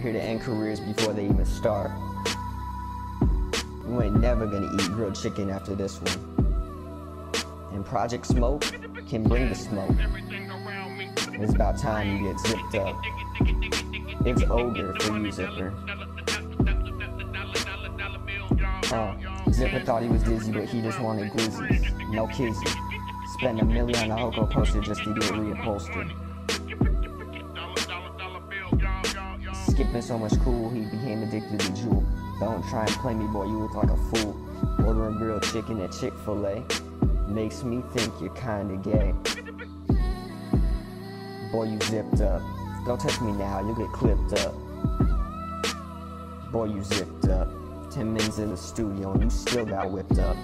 We're here to end careers before they even start. You ain't never gonna eat grilled chicken after this one. And Project Smoke can bring the smoke. It's about time you get zipped up. It's ogre for you, Zipper. Uh, Zipper thought he was dizzy, but he just wanted glizzy. No kizzy. Spend a million on a Hoko poster just to get reupholstered. Skipping so much cool, he became addicted to Juul. Don't try and play me, boy, you look like a fool. Ordering grilled chicken at Chick-fil-A makes me think you're kinda gay. Boy, you zipped up. Don't touch me now, you'll get clipped up. Boy, you zipped up. Ten minutes in the studio and you still got whipped up.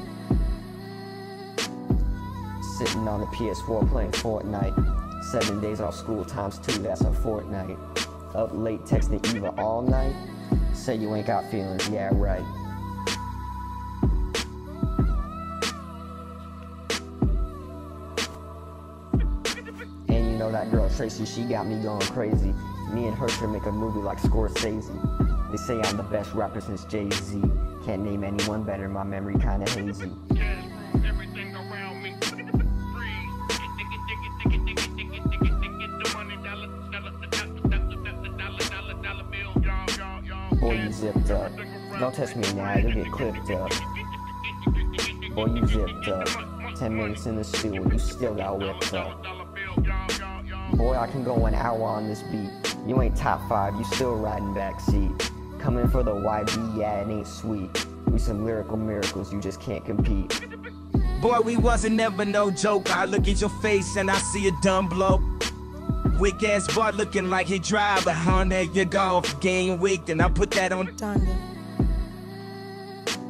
Sitting on the PS4 playing Fortnite. Seven days off school times two, that's a fortnight. Up late texting Eva all night. Say you ain't got feelings, yeah, right. And you know that girl Tracy, she got me going crazy. Me and her should make a movie like Scorsese. They say I'm the best rapper since Jay Z. Can't name anyone better, my memory kinda hazy. Boy, you zipped up. Don't test me now, you'll get clipped up. Boy, you zipped up. Ten minutes in the stew you still got whipped up. Uh, boy, I can go an hour on this beat. You ain't top five, you still riding backseat. Coming for the YB, yeah, it ain't sweet. We some lyrical miracles, you just can't compete. Boy, we wasn't never no joke. I look at your face and I see a dumb bloke. Wick ass boy looking like he drive a Honda. You golf game week, and I put that on. Donda.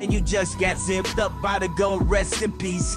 And you just got zipped up by the go. Rest in peace.